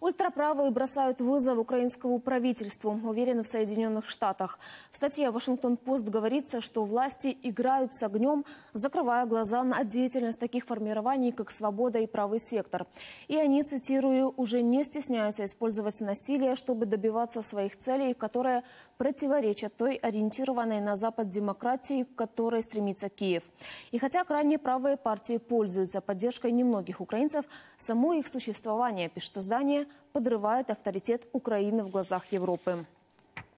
Ультраправые бросают вызов украинскому правительству, уверены в Соединенных Штатах. В статье «Вашингтон-Пост» говорится, что власти играют с огнем, закрывая глаза на деятельность таких формирований, как «Свобода» и «Правый сектор». И они, цитирую, уже не стесняются использовать насилие, чтобы добиваться своих целей, которые противоречат той ориентированной на Запад демократии, к которой стремится Киев. И хотя крайне правые партии пользуются поддержкой немногих украинцев, само их существование, пишет издание, подрывает авторитет Украины в глазах Европы.